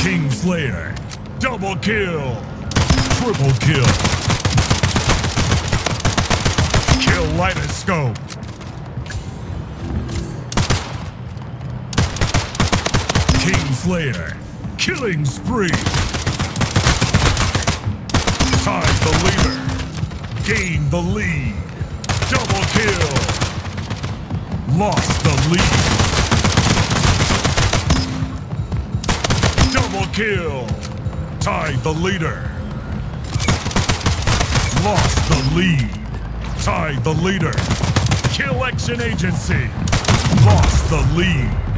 Slayer. Double kill. Triple kill. Kaleidoscope. King Slayer. Killing spree. Tied the leader. Gained the lead. Double kill. Lost the lead. Double kill. Tied the leader. Lost the lead. Tied the leader. Kill Action Agency. Lost the lead.